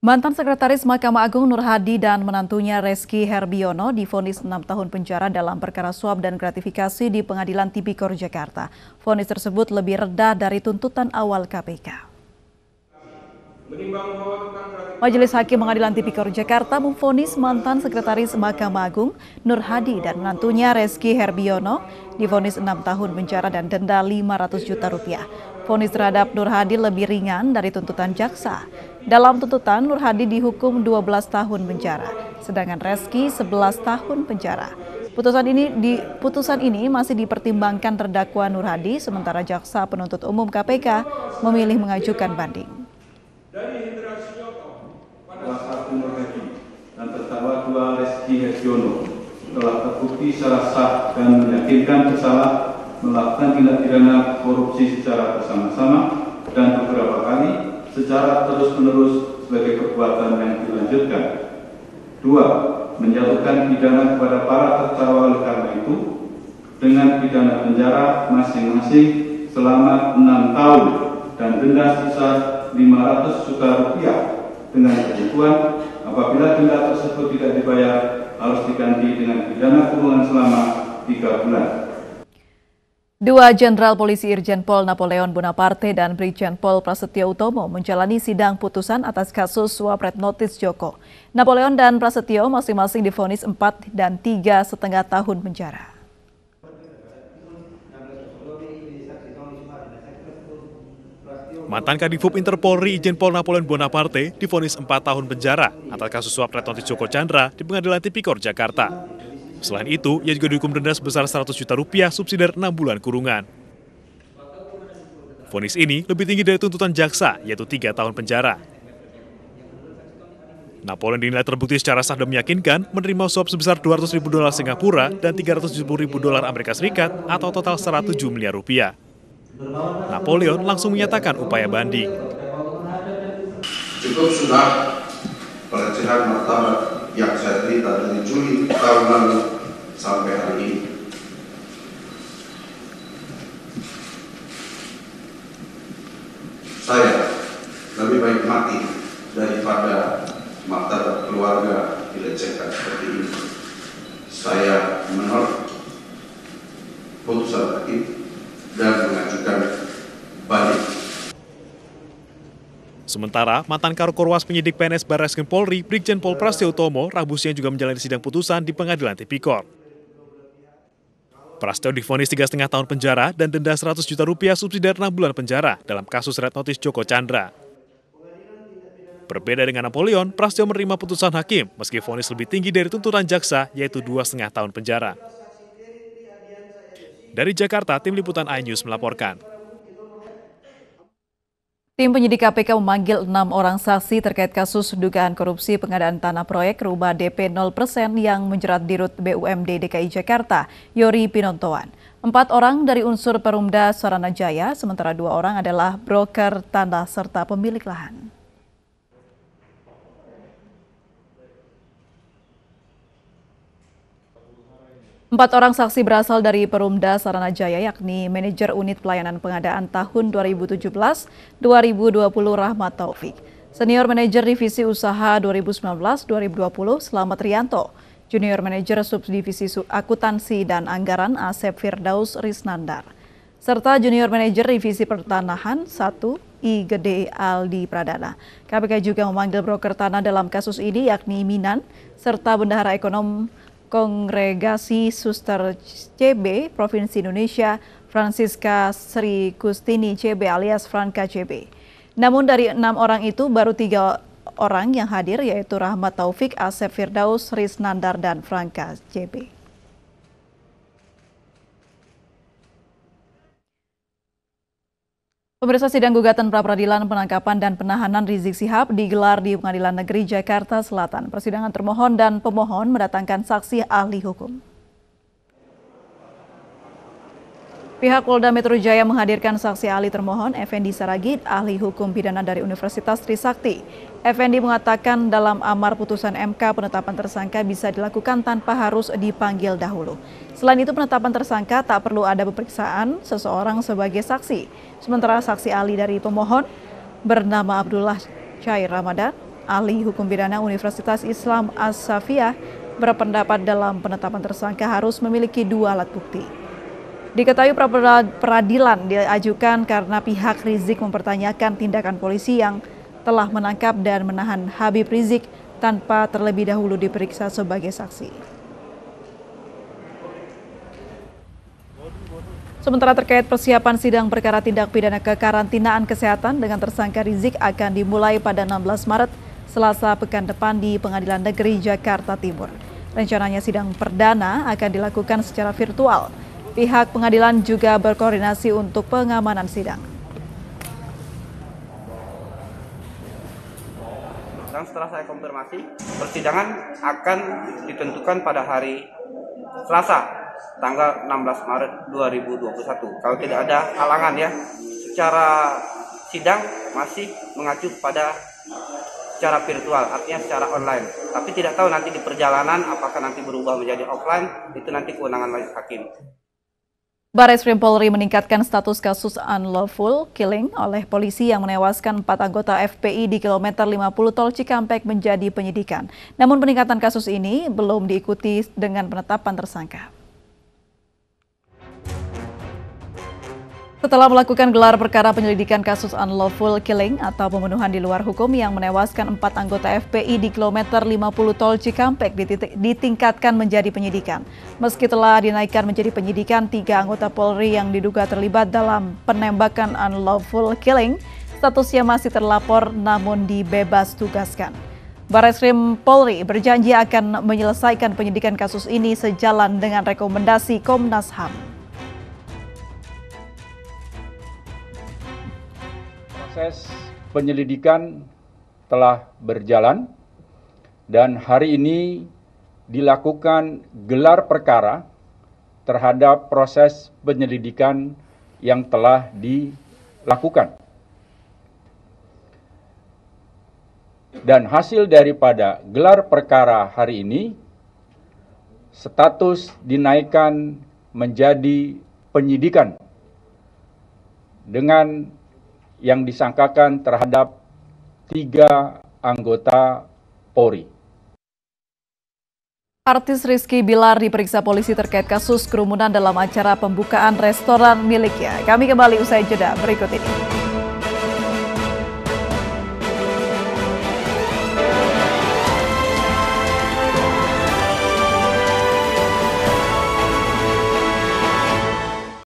Mantan Sekretaris Mahkamah Agung Nur Hadi dan menantunya Reski Herbiono difonis 6 tahun penjara dalam perkara suap dan gratifikasi di Pengadilan Tipikor Jakarta. Fonis tersebut lebih rendah dari tuntutan awal KPK. Majelis Hakim Pengadilan Tipikor Jakarta memfonis mantan Sekretaris Mahkamah Agung Nur Hadi dan menantunya Reski Herbiono difonis 6 tahun penjara dan denda 500 juta rupiah. Fonis terhadap Nur Hadi lebih ringan dari tuntutan jaksa. Dalam tuntutan, Nur Hadi dihukum 12 tahun penjara, sedangkan Reski 11 tahun penjara. Putusan ini di putusan ini masih dipertimbangkan terdakwa Nur Hadi, sementara jaksa penuntut umum KPK memilih mengajukan banding. Dari Nur Hadi dan terdakwa dua Reski Hediono telah terbukti secara sah dan meyakinkan bersalah melakukan tindak pidana korupsi secara bersama-sama dan beberapa kali secara terus-menerus sebagai perbuatan yang dilanjutkan. Dua, menjatuhkan pidana kepada para terdakwa oleh karena itu dengan pidana penjara masing-masing selama enam tahun dan denda sebesar 500 juta rupiah dengan ketentuan apabila denda tersebut tidak dibayar harus diganti dengan pidana kurungan selama tiga bulan. Dua Jenderal Polisi Irjen Pol Napoleon Bonaparte dan Brigjen Pol Prasetyo Utomo menjalani sidang putusan atas kasus suap red notice Joko. Napoleon dan Prasetyo masing-masing difonis 4 dan tiga setengah tahun penjara. Mantan Kadifub Interpolri Irjen Pol Napoleon Bonaparte difonis 4 tahun penjara atas kasus suap red notice Joko Chandra di Pengadilan Tipikor Jakarta. Selain itu, ia juga dihukum denda sebesar 100 juta rupiah subsidi 6 bulan kurungan. Fonis ini lebih tinggi dari tuntutan jaksa, yaitu tiga tahun penjara. Napoleon dinilai terbukti secara sah dan meyakinkan menerima suap sebesar 200 ribu dolar Singapura dan 370 ribu dolar Amerika Serikat atau total 107 miliar rupiah. Napoleon langsung menyatakan upaya banding. Cukup sudah pelecehan martabat yang saya cerita dari Juli tahun lalu sampai hari ini. Saya lebih baik mati daripada mata keluarga dilecehkan seperti ini. Saya menolak putusan hakim dan mengajukan Sementara, mantan Karo Korwas penyidik PNS Barreskrim Polri, Brigjen Pol Prasetyo Utomo, Rabu siang juga menjalani sidang putusan di pengadilan Tipikor. Prasetyo difonis tiga setengah tahun penjara dan denda 100 juta rupiah subsidi 6 bulan penjara dalam kasus red notice Joko Chandra. Berbeda dengan Napoleon, Prasetyo menerima putusan hakim meski vonis lebih tinggi dari tuntutan jaksa yaitu dua setengah tahun penjara. Dari Jakarta, Tim Liputan iNews melaporkan. Tim penyidik KPK memanggil enam orang saksi terkait kasus dugaan korupsi pengadaan tanah proyek rumah DP 0% yang menjerat dirut BUMD DKI Jakarta, Yori Pinontoan. Empat orang dari unsur Perumda Saranajaya, sementara dua orang adalah broker tanah serta pemilik lahan. Empat orang saksi berasal dari Perumda Saranajaya yakni manajer unit pelayanan pengadaan tahun 2017-2020 Rahmat Taufik, senior manajer divisi usaha 2019-2020 Selamat Rianto, junior manajer subdivisi akuntansi dan anggaran Asep Firdaus Risnandar, serta junior manajer divisi pertanahan 1 I Gede Aldi Pradana. KPK juga memanggil broker tanah dalam kasus ini yakni Minan serta bendahara ekonom Kongregasi Suster CB Provinsi Indonesia Francisca Sri Kustini CB alias Franka CB. Namun dari enam orang itu baru tiga orang yang hadir yaitu Rahmat Taufik, Asep Firdaus, Riz Nandar, dan Franka CB. Pemirsa sidang gugatan pra-peradilan penangkapan dan penahanan Rizik Sihab digelar di Pengadilan Negeri Jakarta Selatan. Persidangan termohon dan pemohon mendatangkan saksi ahli hukum. Pihak Polda Metro Jaya menghadirkan saksi ahli termohon Effendi Saragid, ahli hukum pidana dari Universitas Trisakti. Effendi mengatakan dalam amar putusan MK penetapan tersangka bisa dilakukan tanpa harus dipanggil dahulu. Selain itu penetapan tersangka tak perlu ada pemeriksaan seseorang sebagai saksi. Sementara saksi ahli dari pemohon bernama Abdullah Cair Ramadan ahli hukum pidana Universitas Islam As-Safiyah, berpendapat dalam penetapan tersangka harus memiliki dua alat bukti. Diketahui peradilan diajukan karena pihak Rizik mempertanyakan tindakan polisi yang telah menangkap dan menahan Habib Rizik tanpa terlebih dahulu diperiksa sebagai saksi. Sementara terkait persiapan sidang perkara tindak pidana kekarantinaan kesehatan dengan tersangka Rizik akan dimulai pada 16 Maret, Selasa pekan depan di Pengadilan Negeri Jakarta Timur. Rencananya sidang perdana akan dilakukan secara virtual. Pihak pengadilan juga berkoordinasi untuk pengamanan sidang. Dan setelah saya konfirmasi, persidangan akan ditentukan pada hari Selasa tanggal 16 Maret 2021. Kalau tidak ada halangan ya, secara sidang masih mengacu pada secara virtual, artinya secara online. Tapi tidak tahu nanti di perjalanan apakah nanti berubah menjadi offline, itu nanti kewenangan majelis hakim. Baris Krim Polri meningkatkan status kasus unlawful killing oleh polisi yang menewaskan empat anggota FPI di kilometer 50 tol Cikampek menjadi penyidikan. Namun peningkatan kasus ini belum diikuti dengan penetapan tersangka. Setelah melakukan gelar perkara penyelidikan kasus unlawful killing atau pembunuhan di luar hukum yang menewaskan empat anggota FPI di kilometer 50 tol Cikampek ditingkatkan menjadi penyidikan. Meski telah dinaikkan menjadi penyidikan, tiga anggota Polri yang diduga terlibat dalam penembakan unlawful killing, statusnya masih terlapor namun dibebas tugaskan. Barreskrim Polri berjanji akan menyelesaikan penyidikan kasus ini sejalan dengan rekomendasi Komnas HAM. Proses penyelidikan telah berjalan dan hari ini dilakukan gelar perkara terhadap proses penyelidikan yang telah dilakukan. Dan hasil daripada gelar perkara hari ini status dinaikkan menjadi penyidikan dengan yang disangkakan terhadap tiga anggota Polri. Artis Rizky Bilar diperiksa polisi terkait kasus kerumunan dalam acara pembukaan restoran miliknya. Kami kembali usai jeda berikut ini.